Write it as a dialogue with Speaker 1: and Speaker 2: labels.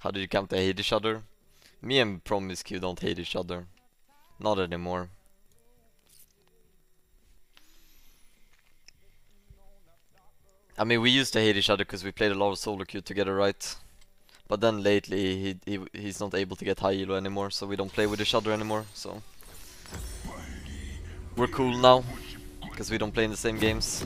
Speaker 1: How did you come to hate each other? Me and PromisQ don't hate each other. Not anymore. I mean, we used to hate each other because we played a lot of solo queue together, right? But then lately, he, he he's not able to get high elo anymore, so we don't play with each other anymore, so... We're cool now, because we don't play in the same games.